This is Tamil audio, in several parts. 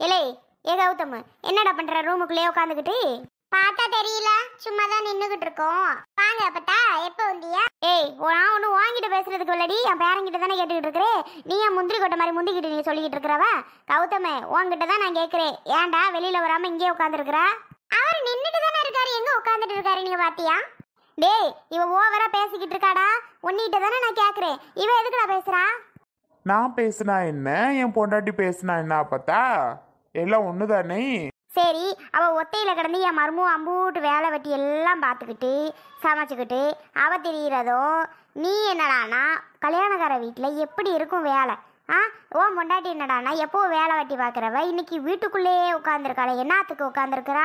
இலே ஏ கௌதம் என்னடா பண்ற ரூமுக்குள்ளேயே உட்காந்துக்கிட்டு பார்த்தா தெரியல சும்மா தான் நின்னுகிட்டு இருக்கோம் வாங்க அப்பத்தா எப்போ வந்தியா? ஏய் நான் ஒன்றும் வாங்கிட்டு பேசுறதுக்கு இல்லடி என் பேரங்கிட்ட தானே கேட்டுக்கிட்டு இருக்கிறேன் நீ ஏன் முந்திரி கொட்டை மாதிரி முந்திக்கிட்டு நீ சொல்லிக்கிட்டு இருக்கிறவ? கௌதமே உன்கிட்ட தான் நான் கேட்குறேன். ஏன்டா வெளியில வராம இங்கேயே உட்காந்துருக்குற அவர் நின்னுட்டு தானே இருக்காரு எங்க உட்காந்துட்டு இருக்காரு நீங்க பாத்தியா? டேய் இவ ஓவரா பேசிக்கிட்டு இருக்காடா. உன்னிட்ட தானே நான் கேட்குறேன். இவ எதுக்குடா பேசுறா? நான் பேசுனா என்ன? என் பொண்டாட்டி பேசுனா என்ன அப்பத்தா? எல்லாம் ஒன்று தானே சரி அவ ஒத்தையில கிடந்து என் மருமும் அம்பூட்டு வேலை வெட்டி எல்லாம் பார்த்துக்கிட்டு சமைச்சுக்கிட்டு அவ தெரிகிறதும் நீ என்னடானா கல்யாணக்கார வீட்டில் எப்படி இருக்கும் வேலை? ஆ ஓ பொண்டாட்டி என்னடானா எப்போ வேலை வெட்டி பார்க்குறவ? இன்னைக்கு வீட்டுக்குள்ளேயே உட்காந்துருக்காளே என்னத்துக்கு உட்காந்துருக்குறா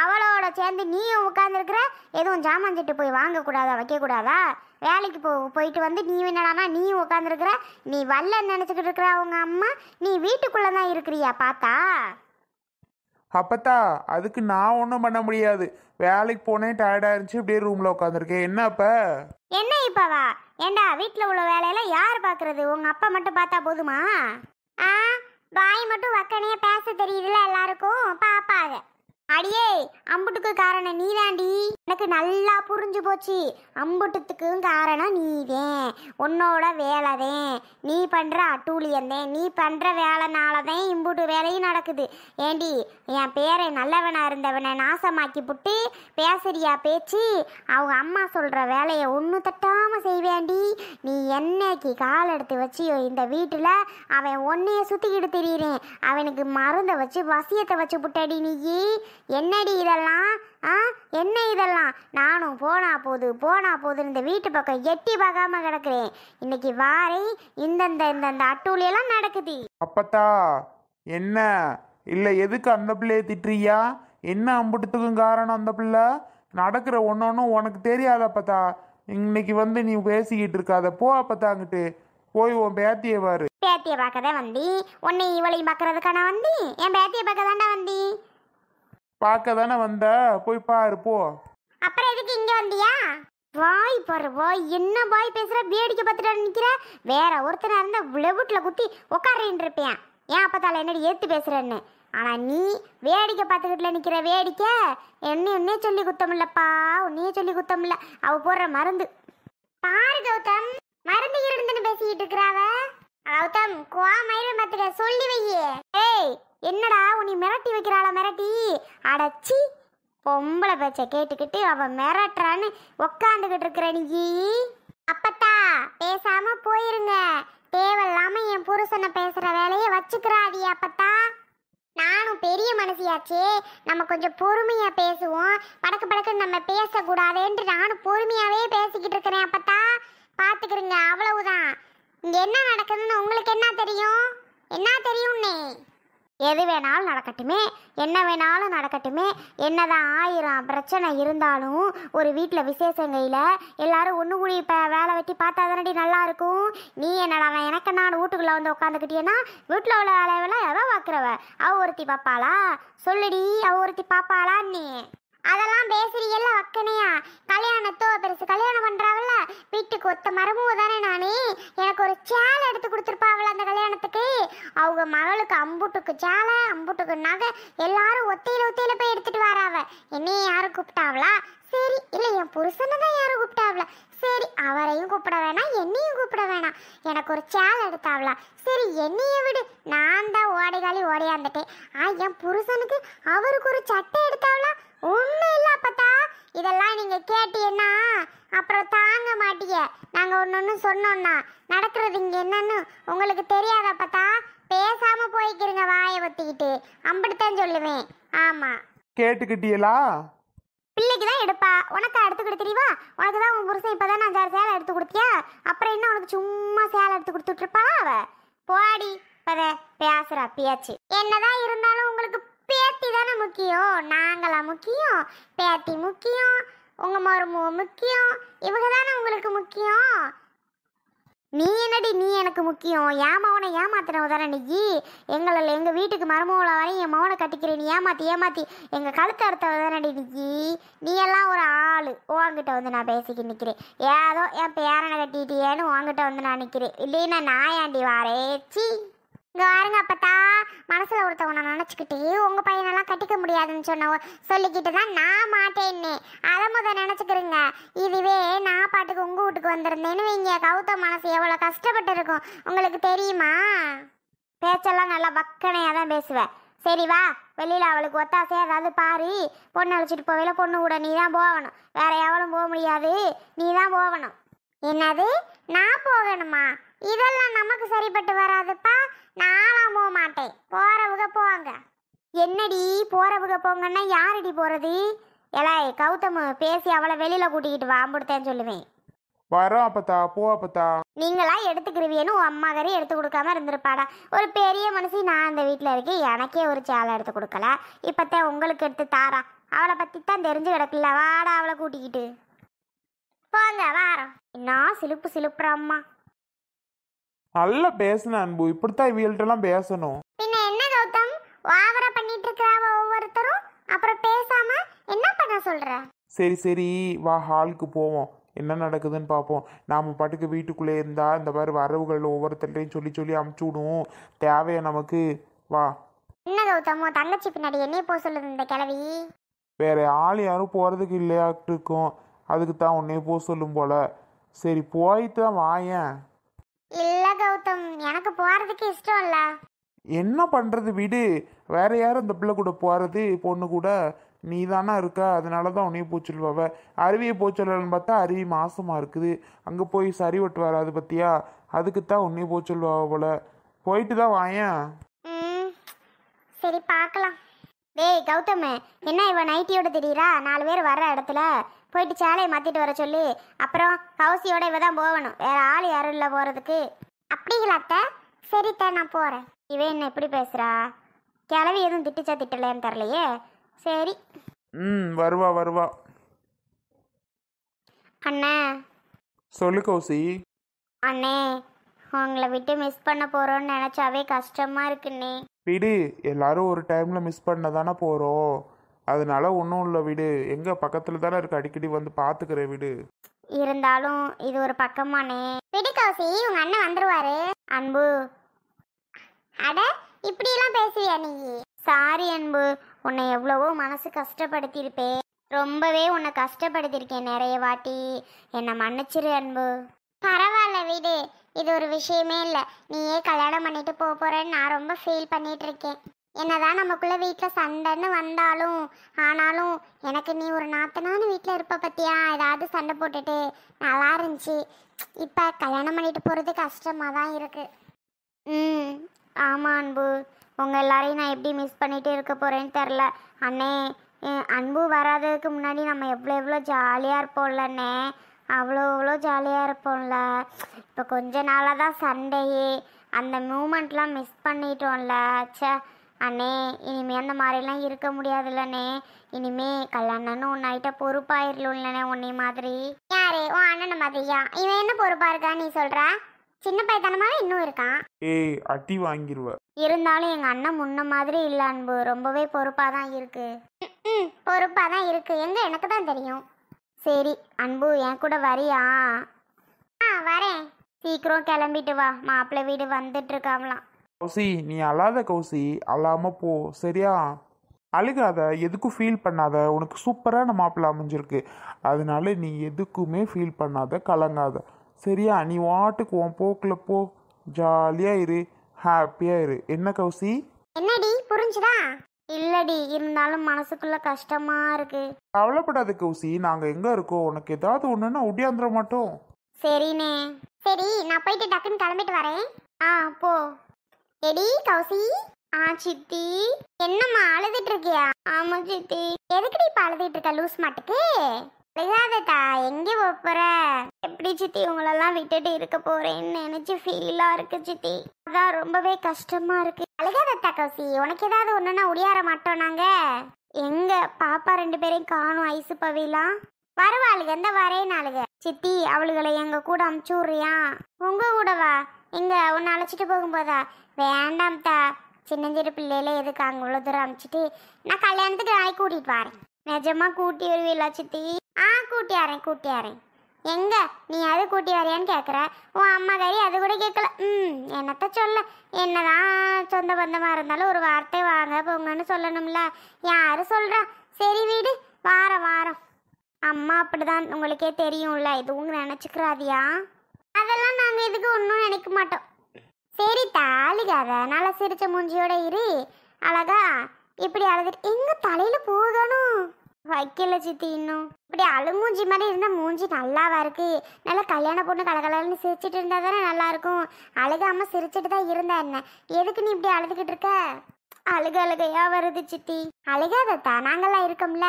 அவளோட சேர்ந்து நீயும் உட்காந்துருக்குற எதுவும் ஜாமான் சட்டு போய் வாங்கக்கூடாதா? வைக்கக்கூடாதா? வேலைக்கு போ போயிட்டு வந்து நீ என்னடானா நீயும் உட்காந்துருக்குற நீ வரலன்னு நினச்சிக்கிட்டு இருக்கிற அவங்க அம்மா நீ வீட்டுக்குள்ளே தான் இருக்கிறியா? பார்த்தா? அப்பத்தா அதுக்கு நான் ஒன்றும் பண்ண முடியாது. வேலைக்கு போனேன் டயர்டாக இருந்துச்சு இப்படியே ரூமில் உட்காந்துருக்கேன் என்ன அப்போ? என்ன ஏண்டா வீட்டில் உள்ள வேலையெல்லாம் யார் பார்க்கறது உங்கள் அப்பா மட்டும் பார்த்தா போதுமா? ஆ வாய் மட்டும் வக்கனையே பேச தெரியுதுல எல்லாருக்கும்? பாப்பாங்க அடியே அம்புட்டுக்கு காரணம் நீதாண்டி. எனக்கு நல்லா புரிஞ்சு போச்சு. அம்புட்டுத்துக்கும் காரணம் நீதேன். உன்னோட வேலைதேன். நீ பண்ற அட்டூழியந்தேன் நீ பண்ற வேலைனாலதான் இம்புட்டு வேலையும் நடக்குது. ஏண்டி என் பேரை நல்லவனாக இருந்தவனை நாசமாக்கி புட்டு பேசுறியா பேச்சு? அவங்க அம்மா சொல்கிற வேலையை ஒன்று தட்டாமல் செய்வேண்டி. நீ என்னைக்கு கால் எடுத்து வச்சு இந்த வீட்டில் அவன் ஒன்னைய சுற்றிக்கிட்டு தெரியிறேன். அவனுக்கு மருந்தை வச்சு வசியத்தை வச்சு புட்டடி நீ என்னடி இதெல்லாம்? ஆ? என்ன இதெல்லாம்? நானும் போனா போது போனா போது இந்த வீட்டு பக்கம் எட்டி பார்க்காம கிடக்குறேன். இன்னைக்கு வாரேன் இந்தந்த இந்தந்த அட்டூழியெல்லாம் நடக்குது. அப்பத்தா என்ன? இல்லை எதுக்கு அந்த பிள்ளைய திட்டுறியா? என்ன அம்புட்டத்துக்கும் காரணம் அந்த பிள்ளை? நடக்கிற ஒன்னொன்னும் உனக்கு தெரியாது அப்பத்தா. இன்னைக்கு வந்து நீ பேசிக்கிட்டு இருக்காத. போ அப்பத்தா அங்கிட்டு. போய் உன் பேத்தியை பாரு. பேத்தியை பார்க்க தான் வந்தி. உன்னை இவளையும் பார்க்கறதுக்கான வந்தி. என் பேத்தியை பார்க்க தாண்டா வந்தி. பார்க்க தானே வந்த? போய் பாரு போ. அப்புறம் எதுக்கு இங்க வந்தியா? வாய் பாரு வாய். என்ன வாய் பேசுற? வேடிக்கை பார்த்துட்டு நிக்கிற? வேற ஒருத்தனா இருந்தா விளவுட்ல குத்தி உட்காரின்னு இருப்பேன் ஏன் அப்பத்தால என்னடி ஏத்து பேசுறேன்னு? ஆனா நீ வேடிக்கை பார்த்துக்கிட்டுல நிக்கிற வேடிக்கை? என்ன என்னே சொல்லி குத்தமில்லப்பா உன்னையே சொல்லி குத்தமில்ல அவ போடுற மருந்து. பாரு கௌதம். மருந்து இருந்துன்னு பேசிக்கிட்டு இருக்கிறாவ. கௌதம் குவா மயிரம் பார்த்துக்க சொல்லி வையே. ஏய் என்னடா உன்னை மிரட்டி வைக்கிறாளா மிரட்டி? அடச்சி பொம்பளை பேச்ச கேட்டுக்கிட்டு அவ மிரட்டுறான்னு உக்காந்துக்கிட்டு இருக்கிற நீ. அப்பத்தா பேசாம போயிருங்க. தேவையில்லாம என் புருஷனை பேசுற வேலையை வச்சுக்கிறாதி அப்பத்தா. நானும் பெரிய மனசியாச்சே நம்ம கொஞ்சம் பொறுமையா பேசுவோம். படக்கு படக்கு நம்ம பேசக்கூடாதுன்ட்டு நானும் பொறுமையாவே பேசிக்கிட்டு இருக்கிறேன் அப்பத்தா. பாத்துக்கிறீங்க இங்க என்ன நடக்குதுன்னு உங்களுக்கு என்ன தெரியும்? என்ன தெரியும்னே? எது வேணாலும் நடக்கட்டுமே. என்ன வேணாலும் நடக்கட்டுமே. என்னதான் ஆயிரம் பிரச்சனை இருந்தாலும் ஒரு வீட்டில் விசேஷங்கையில் எல்லாரும் ஒன்று கூடி இப்போ வேலை வெட்டி பார்த்தா தானடி நல்லா இருக்கும்? நீ என்னடா எனக்கு நான் வீட்டுக்குள்ளே வந்து உட்காந்துக்கிட்டேன்னா வீட்டில் உள்ள வேலையெல்லாம் எதை பார்க்குறவ அவ ஒருத்தி பாப்பாளா? சொல்லுடி அவ ஒருத்தி பாப்பாளா நீ அதெல்லாம் பேசுறீங்கல்ல வக்கனையா? கல்யாணத்தோ பெருசு. கல்யாணம் பண்றாவல்ல? வீட்டுக்கு ஒத்த மரமும் தானே நானே. எனக்கு ஒரு சேலை எடுத்து கொடுத்துருப்பாவல அந்த கல்யாணத்துக்கு. அவங்க மகளுக்கு அம்புட்டுக்கு சேலை அம்புட்டுக்கு நகை எல்லாரும் ஒத்தையில ஒத்தையில போய் எடுத்துட்டு வராவ என்னையும் யாரும் கூப்பிட்டாவளா? சரி. இல்ல என் புருஷனை தான் யாரும் கூப்பிட்டாவல சரி அவரையும் கூப்பிட வேணாம் என்னையும் கூப்பிட வேணாம். எனக்கு ஒரு சேலை எடுத்தாவளா? சரி என்னைய விடு. நான் தான் ஓடைகாலி ஓடையாந்துட்டேன். ஆ என் புருஷனுக்கு அவருக்கு ஒரு சட்டை எடுத்தாவளா? ஒன்றும் இல்லை அப்பத்தா. இதெல்லாம் நீங்க கேட்டீங்கன்னா அப்புறம் தாங்க மாட்டீங்க நாங்க ஒன்று ஒன்று சொன்னோம்னா நடக்கிறது இங்க என்னன்னு உங்களுக்கு தெரியாத அப்பத்தா? பேசாம போய்க்கிறீங்க வாயை ஒத்திக்கிட்டு. அம்பிட்டுத்தான் சொல்லுவேன். ஆமா. கேட்டுக்கிட்டியலா? பிள்ளைக்கு தான் எடுப்பா. உனக்கு எடுத்து தெரியவா உனக்கு தான் உன் புருஷன் இப்போ தான் அஞ்சாறு சேலை எடுத்து கொடுத்தியா? அப்புறம் என்ன உனக்கு சும்மா சேலை எடுத்து கொடுத்துட்டு இருப்பாளா அவ? போடி. பத பேசுறா பேச்சு என்னதான் இருந்தாலும் உங்களுக்கு பேத்தி தானே முக்கியம்? நாங்களா முக்கியம்? பேத்தி முக்கியம் உங்க மருமக முக்கியம் இவங்க தானே உங்களுக்கு முக்கியம்? நீ என்னடி நீ எனக்கு முக்கியம்? என் மவனை ஏமாத்துறவ தானே நீ? எங்களில் எங்கள் வீட்டுக்கு மருமகளை வரையும் என் மவனை கட்டிக்கிறேன். நீ ஏமாத்தி ஏமாத்தி எங்கள் கழுத்தை அறுத்தவ தானடி நீ? நீ எல்லாம் ஒரு ஆள். உங்ககிட்ட வந்து நான் பேசிக்கிட்டு நிற்கிறேன் ஏதோ என் பேரனை கட்டிட்டியேன்னு உன்கிட்ட வந்து நான் நிற்கிறேன் இல்லைன்னா நான் ஏண்டி வாரேச்சி இங்க பாருங்க அப்பத்தா. மனசுல ஒருத்தவனை நினச்சிக்கிட்டு உங்க பையனெல்லாம் கட்டிக்க முடியாதுன்னு சொன்ன சொல்லிக்கிட்டு தான் நான் மாட்டேன்னு. அதை முத நினைச்சுக்கிறீங்க. இதுவே நான் பாட்டுக்கு உங்க வீட்டுக்கு வந்திருந்தேன்னு வைங்க. கவுத்த மனசு எவ்வளவு கஷ்டப்பட்டு இருக்கும் உங்களுக்கு தெரியுமா? பேச்செல்லாம் நல்லா பக்கனையாக தான் பேசுவேன் சரி வா வெளியில் அவளுக்கு ஒத்தாசையா ஏதாவது பாரு. பொண்ணு அழைச்சிட்டு போவையில பொண்ணு கூட நீ தான் போகணும். வேற எவளும் போக முடியாது. நீ தான் போகணும். என்னது? நான் போகணுமா? இதெல்லாம் நமக்கு சரிப்பட்டு வராதுப்பா. நானும் போக மாட்டேன். போறவங்க போவாங்க என்னடி போறவுக போங்கன்னா யாரடி போறது? எலை கௌதம் பேசி அவளை வெளியில கூட்டிக்கிட்டு வா அம்புடுத்தேன்னு சொல்லுவேன். வரோம் அப்பத்தா போ அப்பத்தா. நீங்களா எடுத்துக்கிருவியன்னு உன் அம்மா கறி எடுத்து கொடுக்காம இருந்திருப்பாடா. ஒரு பெரிய மனுஷி நான் இந்த வீட்டில் இருக்கேன். எனக்கே ஒரு சேலை எடுத்து கொடுக்கல. இப்போத்தான் உங்களுக்கு எடுத்து தாரா. அவளை பற்றி தான் தெரிஞ்சு கிடக்கல வாடா அவளை கூட்டிக்கிட்டு. போங்க வாரம் என்ன சிலுப்பு சிலுப்புற அம்மா. நல்லா பேசுன அன்பு. இப்படித்தான் இவங்கள்ட்டெல்லாம் பேசணும். பின்ன என்ன கௌதம்? வாவரா பண்ணிட்டு இருக்கிறாவ ஒவ்வொருத்தரும்? அப்புறம் பேசாம என்ன பண்ண சொல்ற? சரி சரி. வா ஹாலுக்கு போவோம். என்ன நடக்குதுன்னு பார்ப்போம் நாம் பாட்டுக்கு வீட்டுக்குள்ளே இருந்தால் இந்த மாதிரி வரவுகள் ஒவ்வொருத்தர்டையும் சொல்லி சொல்லி அமுச்சு விடுவோம் தேவையா நமக்கு? வா. என்ன கௌதம்? உன் தங்கச்சி பின்னாடி என்னைய போக சொல்லுது இந்த கிழவி? வேற ஆள் யாரும் போகிறதுக்கு இல்லையாட்டு இருக்கும். அதுக்கு தான் உன்னைய போக சொல்லும் போல. சரி போயிட்டு தான் வாயேன் இல்ல கௌதம் எனக்கு போறதுக்கு இஷ்டம் இல்ல. என்ன பண்ணுறது விடு. வேற யாரும் இந்த பிள்ளை கூட போகிறது பொண்ணு கூட நீ தானே இருக்க? அதனால தான் உன்னைய போய் சொல்லுவாவ. அருவியை போய் சொல்லலான்னு பார்த்தா அருவி மாசமாக இருக்குது. அங்கே போய் சரி வட்டு வராது பத்தியா? அதுக்கு தான் உன்னைய போய் சொல்லுவாவ போல. போயிட்டு தான் வாயேன். சரி பார்க்கலாம். டேய் கௌதம் என்ன இவன் நைட்டியோட திடீரா? நாலு பேர் வர்ற இடத்துல போயிட்டு சேலையை மாற்றிட்டு வர சொல்லி. அப்புறம் கௌசியோட இவ தான் போகணும். வேற ஆள் யாரும் இல்லை போகிறதுக்கு அப்படிங்களா அத்தை? சரித்த நான் போறேன். இவன் என்ன இப்படி பேசுறா? கிளவி எதுவும் திட்டுச்சா திட்டலையான்னு தெரிலையே சரி. ம் வருவா வருவா. அண்ணே. சொல்லு கௌசி. அண்ணே உங்களை விட்டு மிஸ் பண்ண போகிறோன்னு நினச்சாவே கஷ்டமாக இருக்குண்ணே. விடு எல்லாரும் ஒரு டைமில் மிஸ் பண்ண தானே போகிறோம் அதனால ஒன்றும் இல்லை வீடு. எங்கே பக்கத்தில் தானே இருக்கு? அடிக்கடி வந்து பார்த்துக்கிறேன் வீடு. இருந்தாலும் இது ஒரு பக்கமானே விடு உங்க அண்ணன் வந்துருவாரு. அன்பு. அட இப்படி எல்லாம் பேசுவியா நீ? சாரி அன்பு. உன்னை எவ்வளவோ மனசு கஷ்டப்படுத்தியிருப்பேன் ரொம்பவே உன்னை கஷ்டப்படுத்தியிருக்கேன் நிறைய வாட்டி. என்னை மன்னிச்சிரு அன்பு. பரவாயில்ல வீடு. இது ஒரு விஷயமே இல்லை. நீயே கல்யாணம் பண்ணிட்டு போக போறேன்னு நான் ரொம்ப ஃபீல் பண்ணிட்டு இருக்கேன். என்னதான் நமக்குள்ள வீட்டில் சண்டைன்னு வந்தாலும் ஆனாலும் எனக்கு நீ ஒரு நாத்தனான வீட்டில் இருப்ப பத்தியா? ஏதாவது சண்டை போட்டுட்டு. நல்லா இருந்துச்சு. இப்போ கல்யாணம் பண்ணிட்டு போகிறது கஷ்டமாக தான் இருக்குது ம். ஆமாம் அன்பு. உங்கள் எல்லாரையும் நான் எப்படி மிஸ் பண்ணிட்டு இருக்க போகிறேன்னு தெரில அண்ணே அன்பு வராததுக்கு முன்னாடி நம்ம எவ்வளோ எவ்வளோ ஜாலியாக இருப்போம்லண்ணே அவ்வளோ அவ்வளோ ஜாலியாக இருப்போம்ல. இப்போ கொஞ்ச நாளாக தான் சண்டையே. அந்த மூமெண்ட்லாம் மிஸ் பண்ணிட்டோம்ல. சே அண்ணே இனிமே அந்த மாதிரிலாம் இருக்க முடியாதுல்லண்ணே. இனிமே கல்யாணம்னு உன்னாயிட்ட பொறுப்பாயிருலும்லண்ணே உன்னை மாதிரி. யாரு? உன் அண்ணன் மாதிரியா? இவன் என்ன பொறுப்பா இருக்கா நீ சொல்ற? சின்ன பையத்தனமாவே இன்னும் இருக்கான். ஏய் அடி வாங்கிடுவ இருந்தாலும் எங்கள் அண்ணன் முன்ன மாதிரி இல்லை அன்பு. ரொம்பவே பொறுப்பாக தான் இருக்குது ம் பொறுப்பா தான் இருக்கு. எங்க? எனக்கு தான் தெரியும். சரி அன்பு என் கூட வரியா? ஆ வரேன். சீக்கிரம் கிளம்பிட்டு வா. மாப்பிள்ளை வீடு வந்துட்டு இருக்காங்களாம் கௌசி நீ அழாத கௌசி அழாம போ சரியா? அழுகாத எதுக்கும் ஃபீல் பண்ணாத. உனக்கு சூப்பரான மாப்பிள்ளை அமைஞ்சிருக்கு. அதனால நீ எதுக்குமே ஃபீல் பண்ணாத கலங்காத. சரியா? நீ வாட்டுக்கு உன் போக்கில் போ. ஜாலியாக இரு ஹாப்பியாக இரு. என்ன கௌசி? என்னடி? புரிஞ்சுதா? இல்லடி இருந்தாலும் மனசுக்குள்ள கஷ்டமா இருக்கு. கவலைப்படாத கௌசி நாங்கள் எங்கே இருக்கோம்? உனக்கு ஏதாவது ஒன்றுன்னா ஒடியாந்துட மாட்டோம். சரிண்ணே. சரி நான் போயிட்டு டக்குன்னு கிளம்பிட்டு வரேன். ஆ போ. எடி கௌசி. ஆ சித்தி. என்னம்மா அழுதுட்டு இருக்கியா ஆமா சித்தி. எதுக்குடி இப்ப அழுதுட்டு இருக்க? லூஸ் மாட்டுக்கு. அழுகாததா எங்கே போற எப்படி சித்தி உங்களெல்லாம் விட்டுட்டு இருக்க போறேன்னு நினைச்சு ஃபீலா இருக்கு சித்தி. அதான் ரொம்பவே கஷ்டமா இருக்கு. அழுகாதத்தா கௌசி. உனக்கு ஏதாவது ஒண்ணுன்னா உடியார மாட்டோம் நாங்க. எங்க பாப்பா ரெண்டு பேரையும் காணும் ஐசு பவிலாம் வருவாளுக எந்த வரே நாளுக சித்தி அவளுகளை எங்க கூட அமுச்சு விட்றியா? உங்க கூடவா? எங்க? உன்னை அழைச்சிட்டு போகும்போதா? வேண்டாம் தா சின்னஞ்சிறு பிள்ளையில எதுக்கு அங்க இவ்வளவு தூரம் அனுப்பிச்சிட்டு நான் கல்யாணத்துக்கு நாய் கூட்டிட்டு வரேன். நிஜமா கூட்டி வருவீங்களா சித்தி? ஆ கூட்டியாரேன் கூட்டியாரேன் எங்க? நீ அது கூட்டி வரையான்னு கேட்குற உன் அம்மா கறி அது கூட கேட்கல ம் என்னத்த சொல்ல? என்னதான் சொந்த பந்தமாக இருந்தாலும் ஒரு வார்த்தை வாங்க போங்கன்னு சொல்லணும்ல. யாரு சொல்றா? சரி வீடு. வாரம் வாரம். அம்மா அப்படிதான் உங்களுக்கே தெரியும்ல. இதுவும் நினச்சிக்கிறாதியா? அதெல்லாம் நாங்கள் இதுக்கு ஒன்றும் நினைக்க மாட்டோம். சரி தாளிக்காத நல்லா சிரிச்ச மூஞ்சியோட இரு. அழகா. இப்படி அழுதுட்டு எங்க தலையில போகணும்? வைக்கல சித்தி இன்னும். இப்படி அழுமூஞ்சி மாதிரி இருந்தால் மூஞ்சி நல்லாவா இருக்கு? நல்லா கல்யாண பொண்ணு கலகலன்னு சிரிச்சிட்டு இருந்தா தானே நல்லா இருக்கும் அழுகாம சிரிச்சிட்டு தான் இருந்தா என்ன? எதுக்கு நீ இப்படி அழுதுகிட்டு இருக்க? அழுக அழுகையா வருது சித்தி. அழுகாதத்தா நாங்கெல்லாம் இருக்கோம்ல.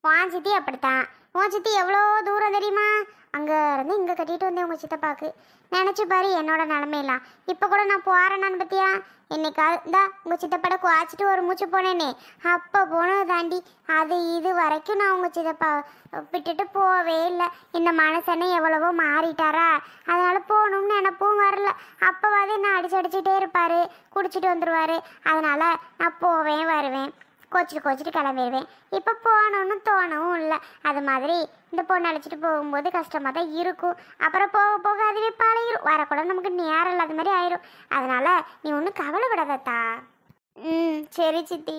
உன் சித்தி அப்படித்தான். உன் சித்தி எவ்வளோ தூரம் தெரியுமா? அங்கே இருந்து இங்கே கட்டிட்டு வந்தேன் உங்கள் சித்தப்பாக்கு நினச்சி பாரு என்னோட நிலமையெல்லாம். இப்போ கூட நான் போகிறேன்னு பார்த்தியா? என்னைக்காவது இந்தா உங்கள் சித்தப்பாட குவாச்சிட்டு ஒரு மூச்சு போனேனே. அப்போ போனது தாண்டி அது இது வரைக்கும் நான் உங்கள் சித்தப்பா விட்டுட்டு போகவே இல்லை. இந்த மனசனை எவ்வளவோ மாறிட்டாரா? அதனால் போகணும்னு நினப்பும் வரல. அப்போவாது என்ன அடிச்சு அடிச்சுட்டே இருப்பார் குடிச்சிட்டு வந்துடுவார் அதனால் நான் போவேன் வருவேன். கோச்சிட்டு கோச்சிட்டு கிளம்பிடுவேன். இப்போ போகணும்னு தோணவும் இல்லை. அது மாதிரி இந்த பொண்ணு அழைச்சிட்டு போகும்போது கஷ்டமாக தான் இருக்கும். அப்புறம் போக போக அதுவே பழகிடும் வரக்கூட நமக்கு நேரம் இல்லாத மாதிரி ஆயிரும். அதனால நீ ஒன்றும் கவலைப்படாதத்தா. ம் சரி சித்தி.